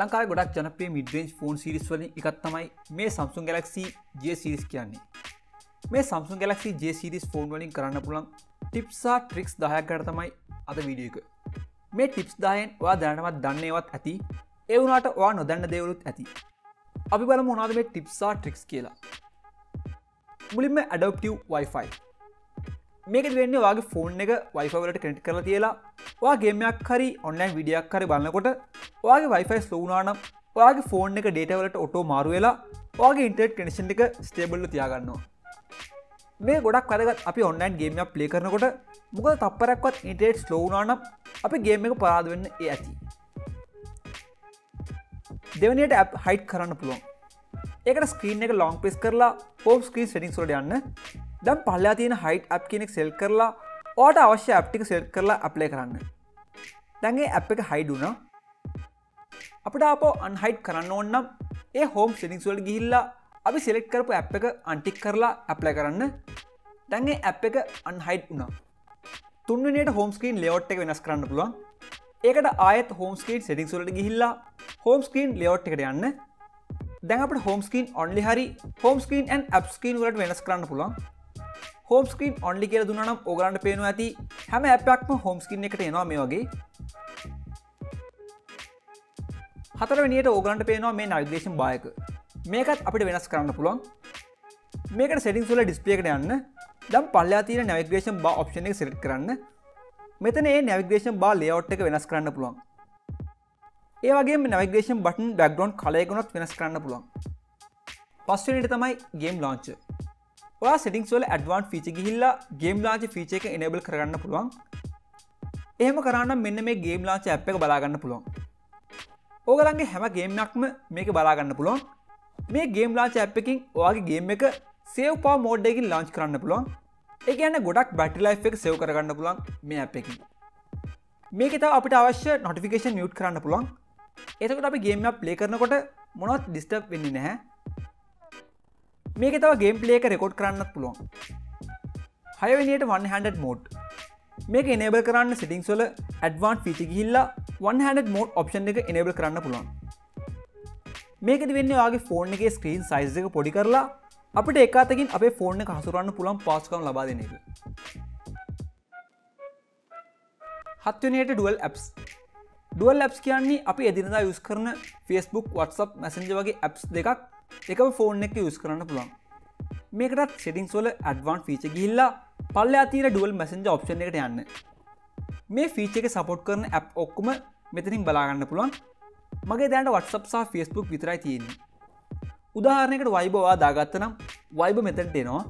ලංකාව ගොඩක් ජනපේ මිඩරේන්ජ් phone series වලින් එකත් තමයි මේ සම්සුන් ගලක්සි ජ සිරිස් කියන්නේ. මේ Samsung Galaxy J series phone වලින් කරන්න පුළන් ටිප්සා ට්‍රික්ස් දහයක්කට තමයි අද වීඩියක මේ ටිප්ස් දායෙන් වා දැනටමත් දන්නේවත් ඇති එවුනාට වා නොදන්න දෙවරුත් ඇති. අපි බල මොනාද මේ ටිප්සා ට්‍රික්ස් කියලා. මුලින්ම ඇඩප්ටව් වයිෆයි මේක වෙන්න වගේ ෆෝන් එක වයිෆවලට කනෙට් කරලා තියලා වා ගේමයක් හරි ඔන්ලයින් විඩියක් හරි බලන්නකොට ඔයාගේ වයිෆයි ස්ලෝනානම් ඔයාගේ ෆෝන් එක ඩේටවලට ඔටෝ මාරුවෙලා ඔයාගේ ඉන්ටර්ට් කනෙක්ෂන් එක ස්ටේබල්ල තියාගන්නවා. මේ ගොඩක් වැදගත් අපි ඔන්ලයින් ගේමයක් ප්ලේ කරනකොට මුකද තප්පරක්වත් ඉන්ටේට් ස්ලෝනානම් අපි ගේම එක පරාද වෙන්න ඒ ඇති. දෙවනියට ඇ් හයිට් කරන්න පුළුවන්. ඒකට ස්ක්‍රීන් එක ලොං පෙස් කරලා පෝම් ස්ක්‍රී සටික් සොට යන්න. දම් පල්ලා තියෙන හයිට් අප් කෙනෙක් සෙල් කරලා ඕට අවශ්‍ය ඇප්ටික සෙල් කරලා අප්ලේ කරන්න. දැන්ගේ ඇ් එක හයිඩුනා අපට අප අන්හයිට් කරන්න ඕන්නම් ඒ හෝම් සිනිික්ස්වල් ගිහිල්ලා අපි සිලෙක්් කරපු ඇ් එක අන්ටික් කරලා ඇප්ලයි කරන්න. දැන්ගේ ඇ් එක අන්හයිට් වුණා. තුන්වනට හෝම්ස්ක්‍රීන් ලෙවට් එක වෙනස් කරන්න පුළුවන්. ඒකට ආයත් හෝම්ස්කීන් සිටික්ස්වලට ගිහිල්ලා හෝම්ස්ක්‍රීන් ලෙවට් එකට යන්න. දැන් අපට හෝම්ස්කීන් ඔන්ලි හරි හෝම්ස්කීන් ඇන් ඇප්ස්කීන් වලට වෙනස් කරන්න පුළුවන්. හෝම්ස්කීන් ඔන්ලි කියල දුනම් ඔගලන්ට පේනු ඇති හැම ඇපක්ම හෝම්ස්කින් එකට එනවා මේ වගේ. හතරවනියට ඕගලන්ට පේනවා මේ නවිදේශම් බායක මේකත් අපිට වෙනස් කරන්න පුළුවන්. මේකට සෙටින් සුල ඩිස්පේකට යන්න. දම් පල්ලා තියන නැවිග්‍රේෂන් බා ඔප්ෂණ එක සිට කරන්න. මෙතන ඒ නැවිග්‍රේෂන් බා ලේවට් එක වෙනස් කරන්න පුළුවන්. ඒවගේ නැවිගේෂන් බටන් බැක්ග්‍රෝන්් කලයකුණොත් වෙනස් කරන්න පුළුවන්. පස්වනට තමයි ගේම් ලාංච ඔයා සිටිංස් වල ඇඩ්වාන් ෆීච ගිහිල්ලා ගේම් ලාච ෆීච එක එනබල් කරන්න පුළුවන්. එහෙම කරන්න මෙන්න මේ ගේම් ලාච ඇ් එක බලාගන්න පුළුවන්. ඕගලන්ගේ හැම ගේම්යක්ම මේක බලාගන්න පුළුවන්. මේ ගේම් ලාච ඇ් එකින් ඔයාගේ ගේම් එක සේව් පා මෝඩ්ඩකින් ලාංච් කරන්න පුළුවන්. එක යන්න ගොඩක් බැටිලයි් එක සෙව් කරගන්න පුළුවන් මේ ඇ් එකින් මේක ත අපිට අවශ්‍ය නොටිෆිකේෂන් නියුට් කරන්න පුළුවන්. එතකට අපි ගේම්යක් ප්ලේ කරනකොට මොනොත් ඩිස්ටප් වෙන්නේ නැහැ. මේක තව ගේම් පලේක රෙකෝඩ් කරන්න පුළුවන්. හයවනියට 100 මෝඩ් මේක එනබල් කරන්න සිටිං සොල ඇඩ්වාන් පිචි ගිල්ලා 100 මෝඩ් ඔප්ෂන් එක එනබල් කරන්න පුළුවන්. මේකද වෙන්න යාගේ ෆෝන් එක ස්ක්‍රීන් සයිස් එක පොඩි කරලා අපට එකතකින් අපේ ෆෝර්න එක හසුරන්න පුළන් පාස්කම් ලබා දෙන එක. හත්වනයට ඩුවල් ඇප්ස් ඩුවල් ඇප්ස් කියන්නේ අපි එදිනදා යුස් කරන ෆස්බුක් වත්සප් මැසෙන්ජ වගේ ඇප්ස් දෙකක් එක ෆෝන් එක යස් කරන්න පුළන් මේකටත් සෙටිංස් වල ඇඩ්වාන් ෆීච ගිල්ලා පල්ල අතීර ඩුවල් මැසෙන්ජ ඔප්ෂන් එකට යන්න. මේ ෆීච එක සපොට් කරන ඇ් ඔක්කුම මෙතනින් බලාගන්න පුළුවන්. මගේ දැන්ට වටසප් සහ ෆස්බුක් විතරයි තියෙන්නේ. උදාහරණයකට වයිබවා දාගත්තනම් වයිබ මෙතැන්ට එනවා.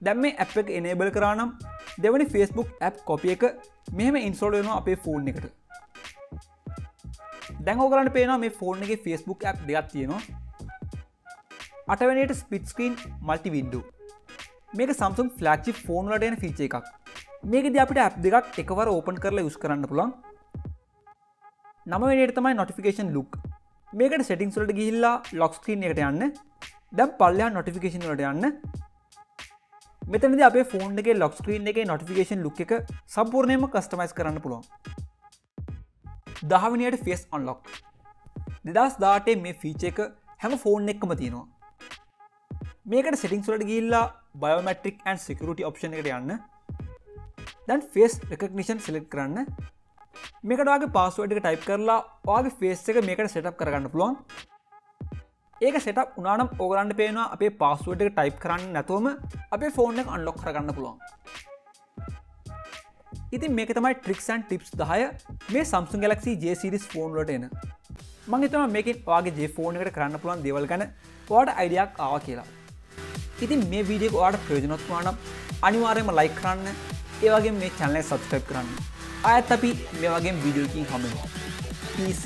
දැම් මේ ඇ් එක එනේබල් කරනම් දෙවනි ෆස්බුක් ඇ් කොපිය එක මෙහම ඉන්සෝල් වෙනවා අපේ ෆෝන් එකට. දැංගෝගලන්න පේන මේ ෆෝන් එක ෆස්බුක් ඇ් දෙයක් තියෙනවා. අටවනට ස්පිටස්ක්‍රීන් මල්ටි විඩ්ඩු මේක සම්සුම් ෆලක්ෂි ෆෝන් ලටයන ෆිච එකක්. මේකද අපිට ඇ් දෙකක් එකවර ඕපන් කරලා යුස් කරන්න පුළන් නමවනට තමයි නොටිෆිකේෂන් ලුක් මේකට සෙටිං සුලට ගිහිල්ලා ලොක්ස්ක්‍රීන් එකට යන්න. දැම් පල්ලයා නොටිෆිකේෂන් වලට යන්න. මෙතනද අපේ ෆෝන් එක ලොක්ස්ක්‍රීන් එක නොටිෆිකේෂන් ලුක් එක සම්පූර්ණයම කස්ටමයිස් කරන්න පුළුවන්. දහවිනියට ෆෙස් ඔන්ලොක් දෙදස් දාටේ මේ ෆීච එක හැම ෆෝන් එක්කම තියෙනවා. මේකට සිටිං සුලට ගිල්ලා බයෝමට්‍රික් ඇන් සිකරට ඔප්ෂන් එකට යන්න. දැන් ෆේස් රෙකක්නිෂන් සිලෙක් කරන්න. මේකටගේ පාස්ුවට එක ටයිප් කරලා ඔගේ ෆේස් එක මේකට සෙටප් කරගන්න පුළුවන්. ඒක සෙටක් උනානම් ඕගරන්ට පේනවා අපේ පාස්ුවට එක ටයිප් කරන්න නැතුවම අපේ ෆෝන් එක අන්ලොක් කරගන්න පුළුවන්. ඉතින් මේක තමයි ට්‍රික්සන් ටිප්ස් දහය. මේ සම්සුන් ගලක්සි ජේසිරිස් ෆෝන්ලට එන. මංහිතම මේකින් වගේ ජේ ෆෝන් එකට කරන්න පුළුවන් දේවල් ගන පෝට අයිඩියක් ආව කියලා. ඉතින් මේ වීඩියක වාට ප්‍රයෝජනොත්වානම් අනිවාරයම ලයි කරන්න. ඒවගේ මේ චැනලය සබස්ක්‍රයිබ් කරන්න. අයත් අපි මේ වගේ විඩියෝකින් හමවා පිස්